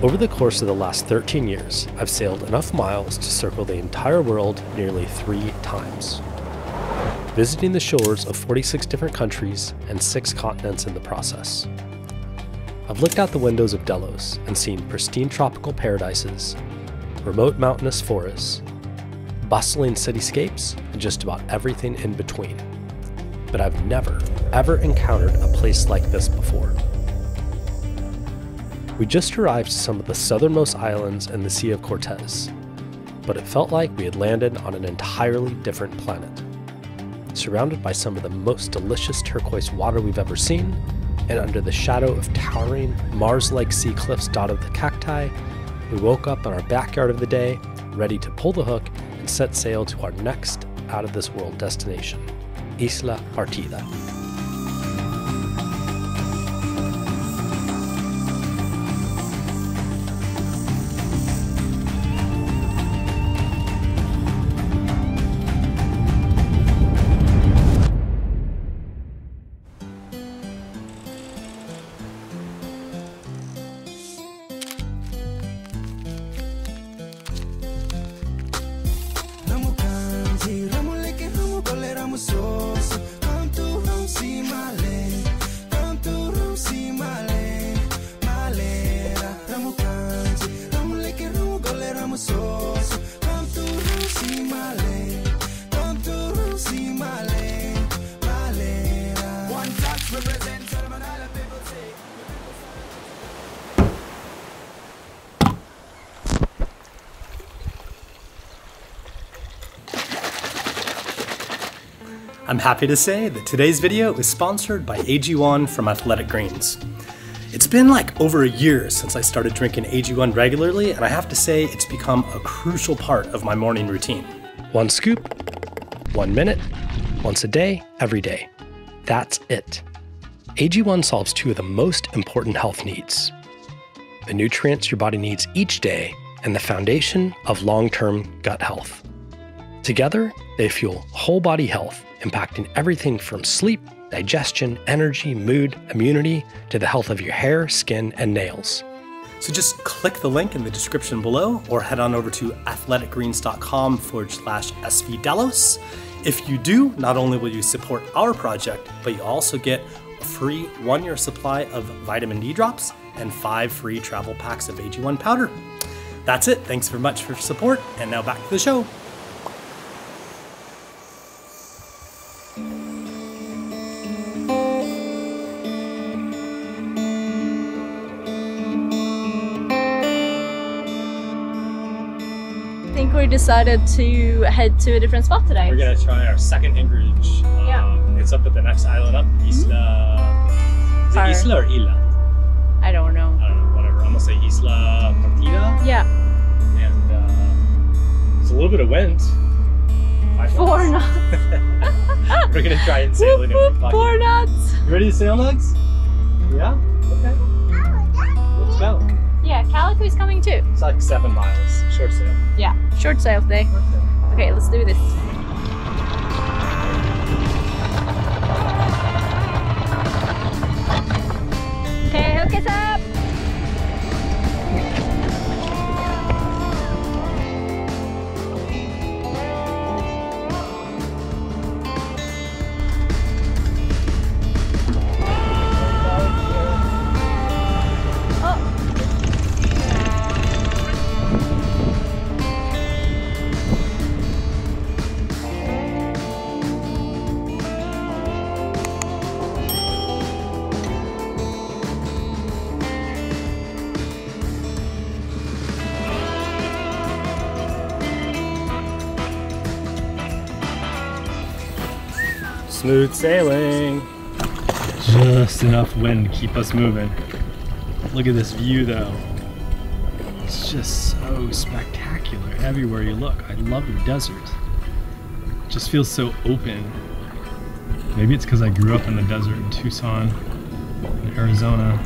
Over the course of the last 13 years, I've sailed enough miles to circle the entire world nearly three times, visiting the shores of 46 different countries and six continents in the process. I've looked out the windows of Delos and seen pristine tropical paradises, remote mountainous forests, bustling cityscapes, and just about everything in between. But I've never, ever encountered a place like this before. We just arrived to some of the southernmost islands in the Sea of Cortez, but it felt like we had landed on an entirely different planet. Surrounded by some of the most delicious turquoise water we've ever seen, and under the shadow of towering Mars like sea cliffs dotted with cacti, we woke up in our backyard of the day, ready to pull the hook and set sail to our next out of this world destination, Isla Partida. Gole, I'm happy to say that today's video is sponsored by AG1 from Athletic Greens. It's been like over a year since I started drinking AG1 regularly, and I have to say it's become a crucial part of my morning routine. One scoop, one minute, once a day, every day. That's it. AG1 solves two of the most important health needs the nutrients your body needs each day, and the foundation of long term gut health. Together, they fuel whole body health, impacting everything from sleep, digestion, energy, mood, immunity, to the health of your hair, skin, and nails. So just click the link in the description below or head on over to athleticgreens.com forward slash svdelos. If you do, not only will you support our project, but you also get a free one year supply of vitamin D drops and five free travel packs of AG1 powder. That's it. Thanks very much for support. And now back to the show. Decided to head to a different spot today. We're gonna try our second anchorage. Yeah. Um, it's up at the next island up, Isla. Is it Isla or Isla? I don't know. I don't know. Whatever. I'm gonna say Isla Partida, Yeah, and uh, it's a little bit of wind. Five four knots. We're gonna try and sail in it. Four knots. You ready to sail, Nugs? Yeah. Okay. Let's go. Yeah, Calico's coming too. It's like seven miles. Short sail. Yeah, short sail day. Okay, let's do this. Smooth sailing. Just enough wind to keep us moving. Look at this view though. It's just so spectacular everywhere you look. I love the desert. It just feels so open. Maybe it's because I grew up in the desert in Tucson, in Arizona.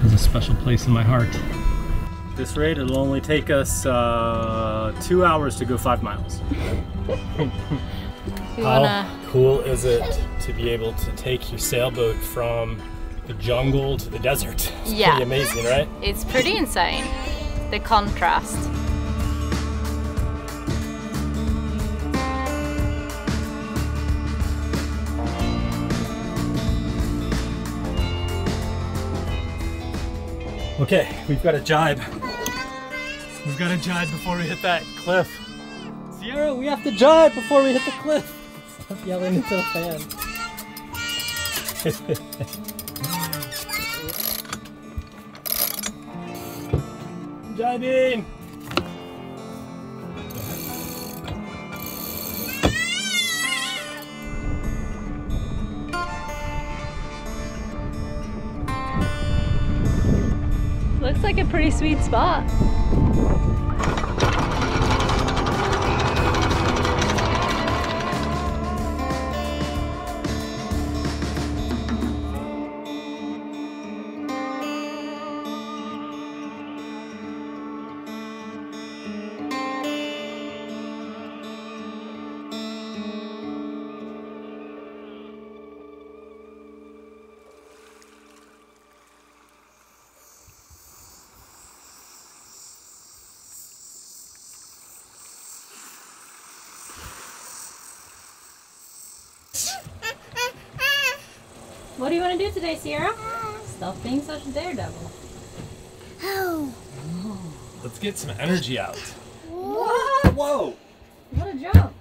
There's a special place in my heart. This rate, it'll only take us uh, two hours to go five miles. You wanna? Cool is it to be able to take your sailboat from the jungle to the desert. It's Yeah. pretty amazing, right? It's pretty insane, the contrast. Okay, we've got a jibe. We've got a jibe before we hit that cliff. Sierra, we have to jibe before we hit the cliff. Stop yelling into the fan. Jibing! Looks like a pretty sweet spot. What do you want to do today, Sierra? Stop being such a daredevil. Let's get some energy out. What? Whoa! What a jump!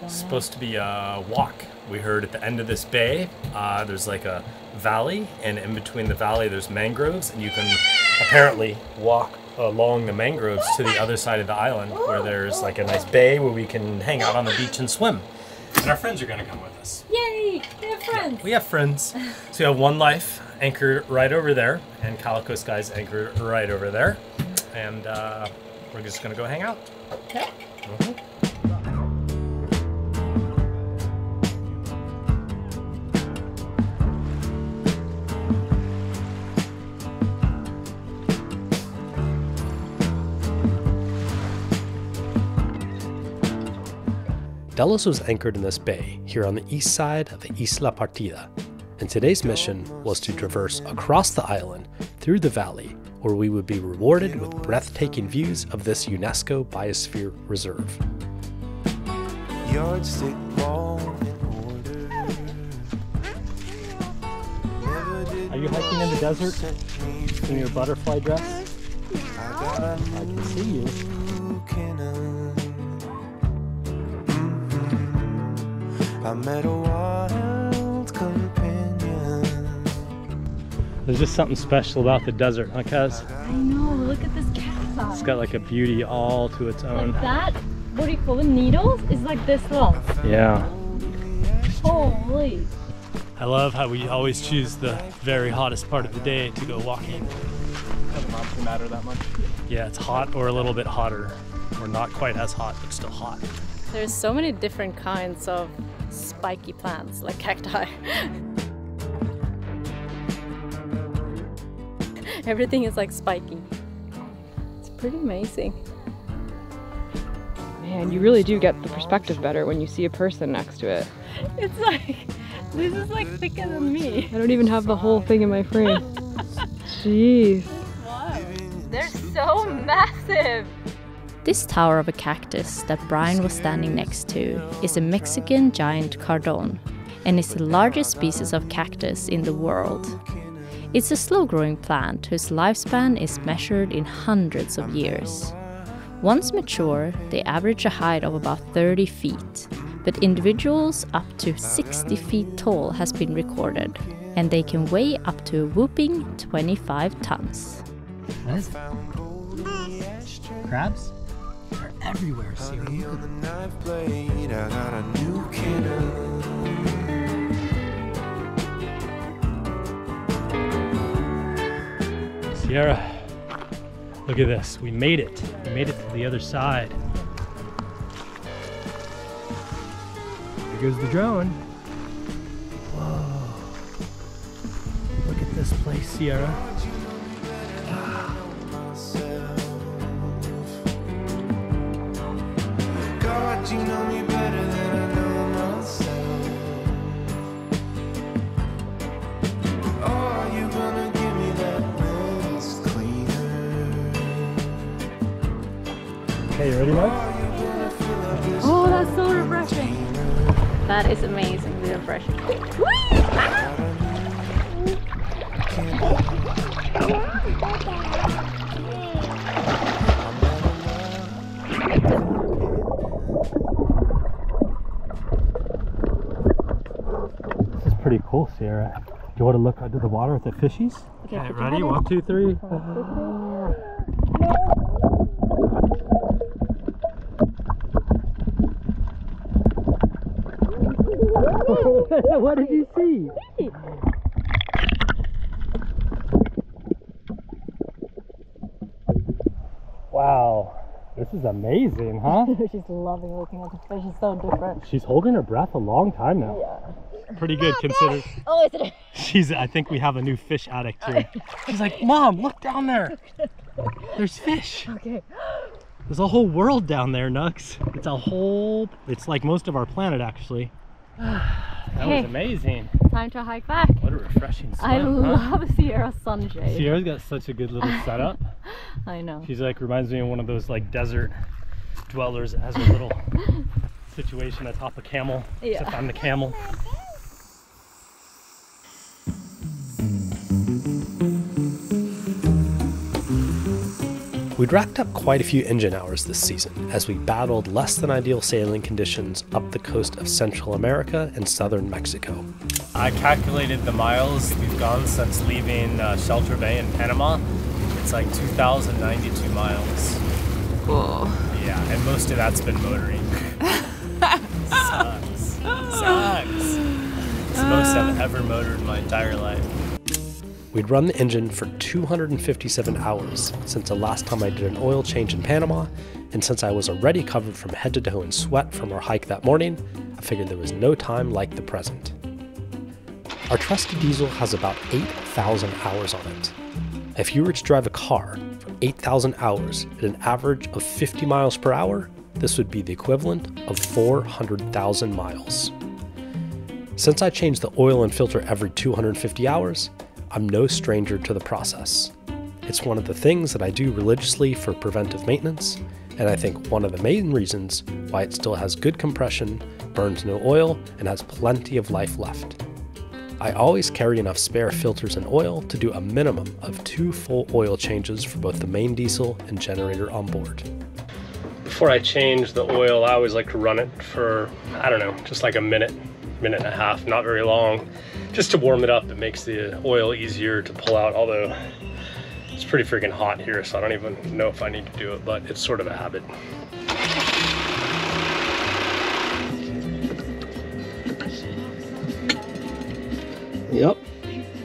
It's supposed to be a walk. We heard at the end of this bay, uh, there's like a valley, and in between the valley, there's mangroves, and you can apparently walk along the mangroves to the other side of the island, where there's like a nice bay where we can hang out on the beach and swim. And our friends are gonna come with us. Yay! We have friends! We have friends. So we have One Life anchored right over there, and Calico Sky's anchored right over there. And uh, we're just gonna go hang out. Okay. Delos was anchored in this bay here on the east side of the Isla Partida, and today's mission was to traverse across the island through the valley, where we would be rewarded with breathtaking views of this UNESCO Biosphere Reserve. Yardstick ball in order. Are you hiking in the desert in your butterfly dress? I got a I can see you. I met a wild companion. There's just something special about the desert, huh, Kaz? I know, look at this cacti. It's got like a beauty all to its own. Like that, what do you call it, needles? Is like this long. Yeah. Holy. I love how we always choose the very hottest part of the day to go walking. Doesn't honestly matter that much. Yeah, it's hot or a little bit hotter, or not quite as hot, but still hot. There's so many different kinds of spiky plants, like cacti. Everything is like spiky. It's pretty amazing. Man, you really do get the perspective better when you see a person next to it. It's like, this is like thicker than me. I don't even have the whole thing in my frame. Jeez. They're so massive! This tower of a cactus that Brian was standing next to is a Mexican giant cardon and is the largest species of cactus in the world. It's a slow growing plant whose lifespan is measured in hundreds of years. Once mature, they average a height of about 30 feet, but individuals up to 60 feet tall has been recorded, and they can weigh up to a whooping 25 tons. What is it? Crabs? They're everywhere, Sierra. On the knife blade, I got a new cannon. Sierra, look at this. We made it. We made it to the other side. Here goes the drone. Whoa. Look at this place, Sierra. Oh, that's so refreshing. That is amazingly refreshing. This is pretty cool, Sierra. Do you want to look under the water at the fishies? Okay, Okay, ready? head in. One, two, three. what did you see? Wow, this is amazing, huh? She's loving looking at the fish. She's so different. She's holding her breath a long time now. Yeah. Pretty good considered. Oh, is it? She's I think we have a new fish addict here. She's like, Mom, look down there. There's fish. Okay. There's a whole world down there, Nux. It's a whole it's like most of our planet actually. That Hey. was amazing. Time to hike back. What a refreshing swim. I huh? love Sierra sunshade. Sierra's got such a good little setup. I know. She's like reminds me of one of those like desert dwellers that has a little situation atop a camel. Except Yeah. I'm the camel. We'd racked up quite a few engine hours this season as we battled less than ideal sailing conditions up the coast of Central America and southern Mexico. I calculated the miles we've gone since leaving uh, Shelter Bay in Panama. It's like 2,092 miles. Cool. Yeah, and most of that's been motoring. Sucks. Sucks. It's the most I've ever motored in my entire life. We'd run the engine for 257 hours since the last time I did an oil change in Panama, and since I was already covered from head to toe in sweat from our hike that morning, I figured there was no time like the present. Our trusty diesel has about 8,000 hours on it. If you were to drive a car for 8,000 hours at an average of 50 miles per hour, this would be the equivalent of 400,000 miles. Since I change the oil and filter every 250 hours, I'm no stranger to the process. It's one of the things that I do religiously for preventive maintenance, and I think one of the main reasons why it still has good compression, burns no oil, and has plenty of life left. I always carry enough spare filters and oil to do a minimum of two full oil changes for both the main diesel and generator on board. Before I change the oil, I always like to run it for, I don't know, just like a minute, minute and a half, not very long, just to warm it up. It makes the oil easier to pull out, although it's pretty freaking hot here, so I don't even know if I need to do it, but it's sort of a habit. Yep,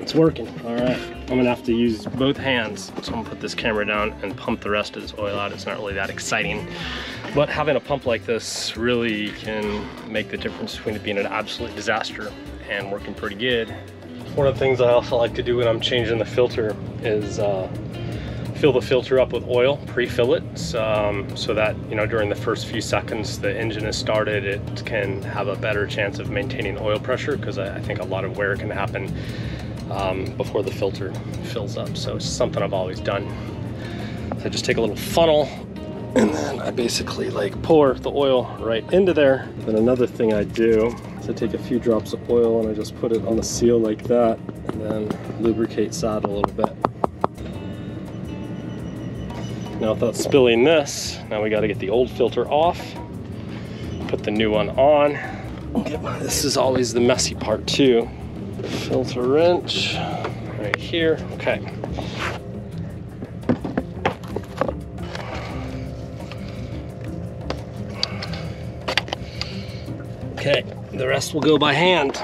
it's working. All right, I'm gonna have to use both hands. So I'm gonna put this camera down and pump the rest of this oil out. It's not really that exciting, but having a pump like this really can make the difference between it being an absolute disaster and working pretty good. One of the things I also like to do when I'm changing the filter is uh, fill the filter up with oil, pre-fill it, um, so that you know during the first few seconds the engine is started, it can have a better chance of maintaining oil pressure because I, I think a lot of wear can happen um, before the filter fills up. So it's something I've always done. So I just take a little funnel and then I basically like pour the oil right into there. Then another thing I do is I take a few drops of oil and I just put it on the seal like that and then lubricate that a little bit. Now without spilling this, now we got to get the old filter off, put the new one on. This is always the messy part too. Filter wrench right here. Okay. Okay, the rest will go by hand.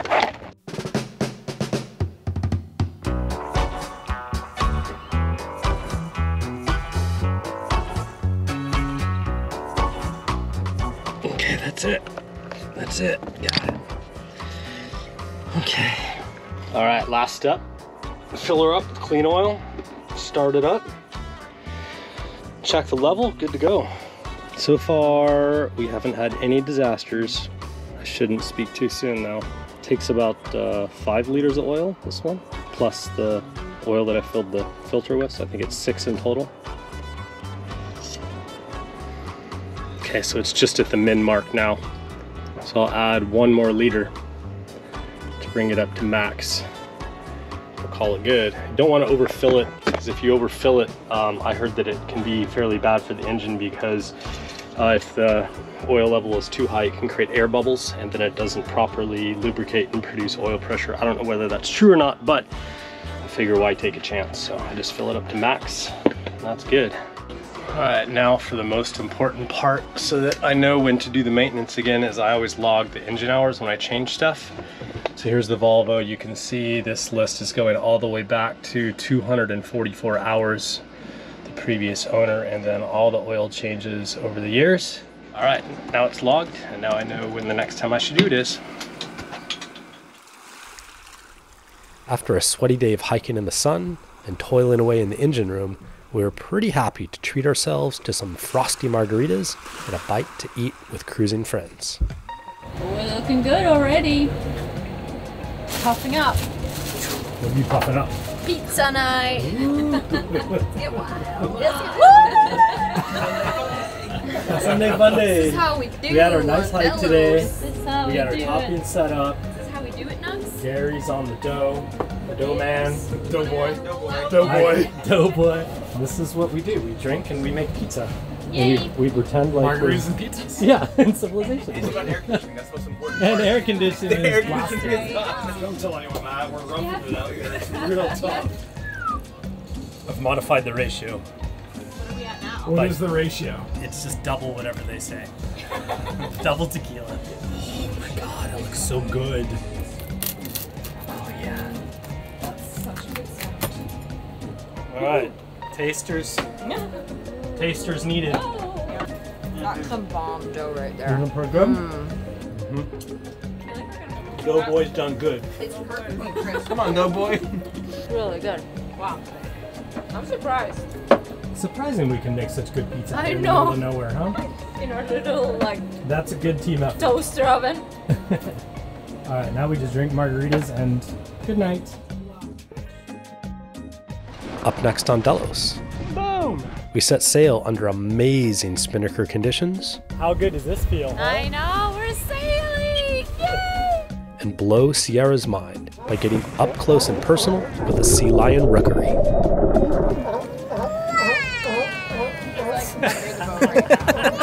Okay, that's it. That's it. Got it. Okay. All right, last step. Fill her up with clean oil. Start it up. Check the level. Good to go. So far, we haven't had any disasters. Shouldn't speak too soon though. Takes about uh, five liters of oil, this one, plus the oil that I filled the filter with. So I think it's six in total. Okay, so it's just at the min mark now. So I'll add one more liter to bring it up to max. We'll call it good. Don't want to overfill it because if you overfill it, um, I heard that it can be fairly bad for the engine because uh, if the oil level is too high, it can create air bubbles and then it doesn't properly lubricate and produce oil pressure. I don't know whether that's true or not, but I figure why take a chance. So I just fill it up to max. That's good. All right, now for the most important part so that I know when to do the maintenance again is I always log the engine hours when I change stuff. So here's the Volvo. You can see this list is going all the way back to 244 hours, previous owner, and then all the oil changes over the years. All right, now it's logged, and now I know when the next time I should do it is. After a sweaty day of hiking in the sun and toiling away in the engine room, we were pretty happy to treat ourselves to some frosty margaritas and a bite to eat with cruising friends. We're looking good already. Puffing up. What are you puffing up? Pizza night. Get wild. Sunday Monday. how we do We had our nice hike today. This is how We we, got our do topping it. set up. This is how we do it, Nugs. Gary's on the dough. The dough man. Dough boy. Dough boy. Dough boy. This is what we do. We drink and we make pizza. Yay. And we, we pretend like we're- Margaritas and pizzas. Yeah, in civilization. It's about air conditioning. That's what's important. And air conditioning air is conditioning is not. Don't tell anyone that. We're rough with it out here. Real tough. I've modified the ratio. What are we at Like- is the ratio? It's just double whatever they say. double tequila. Oh my god, it looks so good. Oh yeah. That's such a good sound. Alright. Tasters. Tasters needed. That's some bomb dough right there. Even program? Go boys done good. It's perfectly crisp. Come on, dough boy. really good. Wow. I'm surprised. Surprising we can make such good pizza I here in the middle of nowhere, huh? In our little like That's a good team effort. toaster oven. Alright, now we just drink margaritas and good night. Up next on Delos. Boom! We set sail under amazing spinnaker conditions How good does this feel? I know, we're sailing! Yay! and blow Sierra's mind by getting up close and personal with a sea lion rookery.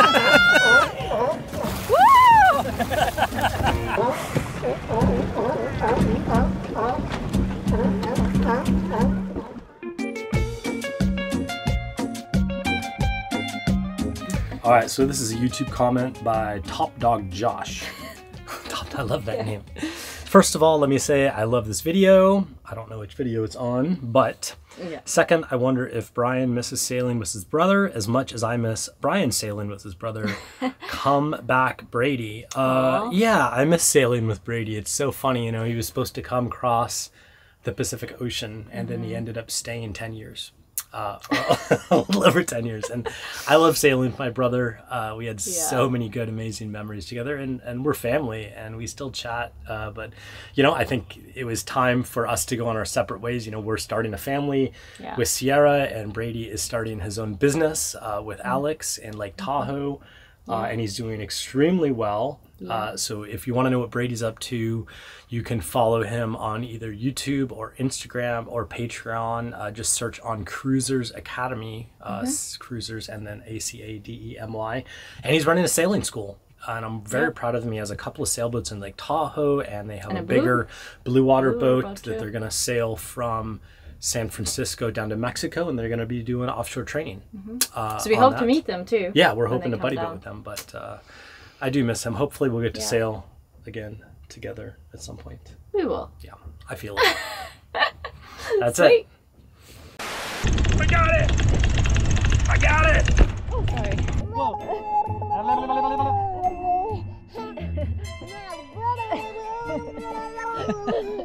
right, so this is a YouTube comment by Top Dog Josh. Top, I love that name. First of all, let me say I love this video. I don't know which video it's on, but second, I wonder if Brian misses sailing with his brother as much as I miss Brian sailing with his brother. Come back, Brady. Uh, yeah, I miss sailing with Brady. It's so funny, you know. He was supposed to come across the Pacific Ocean, and then he ended up staying ten years. Uh, a little over 10 years. And I love sailing with my brother. Uh, we had so many good, amazing memories together, and, and we're family and we still chat. Uh, but, you know, I think it was time for us to go on our separate ways. You know, we're starting a family Yeah. with Sierra, and Brady is starting his own business uh, with Alex in Lake Tahoe. Uh, and he's doing extremely well. Uh, so if you want to know what Brady's up to, you can follow him on either YouTube or Instagram or Patreon. Uh, just search on Cruisers Academy, uh, s- Cruisers, and then A C A D E M Y. And he's running a sailing school. And I'm very proud of him. He has a couple of sailboats in Lake Tahoe, and they have And a, a blue- bigger blue water blue boat boat, that they're going to sail from San Francisco down to Mexico, and they're going to be doing offshore training. Uh, So we hope to meet them too. Yeah, we're hoping to buddy boat with them, but uh, I do miss him. Hopefully, we'll get to Yeah. sail again together at some point. We will. Yeah, I feel it. That's Sweet. it. I got it. I got it. Oh, sorry. Are